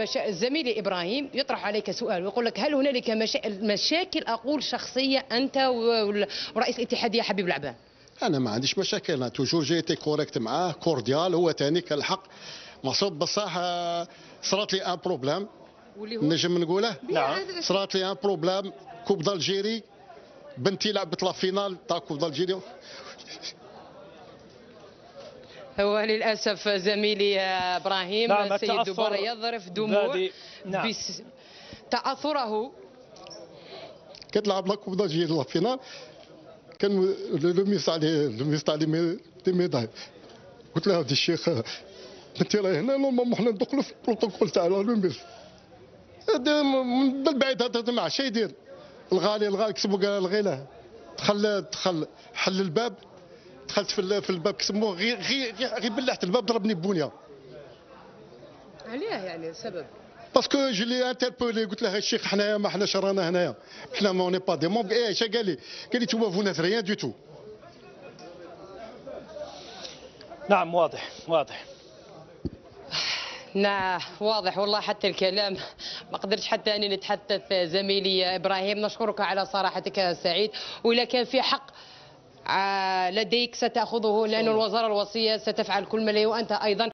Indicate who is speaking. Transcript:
Speaker 1: مشا... زميلي إبراهيم يطرح عليك سؤال ويقول لك هل هنالك مشا... مشاكل؟ أقول شخصية أنت ورئيس الاتحادية حبيب العبان
Speaker 2: أنا ما عنديش مشاكل أنا toujours j'étais correct معاه cordial هو تاني كان الحق مقصود بصح صرات لي un problème نجم نقوله؟
Speaker 3: نعم.
Speaker 2: صرات لي un problème coupe d'Algérie بنتي لعبت la finale تاع coupe d'Algérie
Speaker 1: هو للأسف زميلي إبراهيم
Speaker 3: نعم،
Speaker 1: سيد دبارة يظرف دموع
Speaker 3: نعم.
Speaker 1: بس... تأثره.
Speaker 2: كتلعب لا كوب دالجيري لا فينال. كان لو ميس عليه لو ميس عليه مي- دي ميداي. قلت له هادي الشيخ أنت راهي هنا نورمالمون حنا ندخلوا في البروتوكول تاع لو ميس هذا من بالبعيد هذا ما عرف شي يدير الغالي الغالي كسبوا قال الغي له دخل دخل حل الباب. دخلت في ال- في الباب كسبوه غير غير غير بلعت الباب ضربني ببنيه
Speaker 1: عليه يعني السبب
Speaker 2: باسكو جو لي انتربولي قلت له الشيخ حنايا ما حناش رانا هنايا. حنا ما اوني با دي مون إيه اش قال لي؟ قال لي توما فو ناف ريان دو تو
Speaker 3: نعم واضح واضح.
Speaker 1: نعم واضح والله حتى الكلام. ما قدرتش حتى أني نتحدث زميلي إبراهيم. نشكرك على صراحتك يا سعيد. واذا كان في حق لديك ستأخذه لأن الوزارة الوصية ستفعل كل ما لديه وانت أيضا.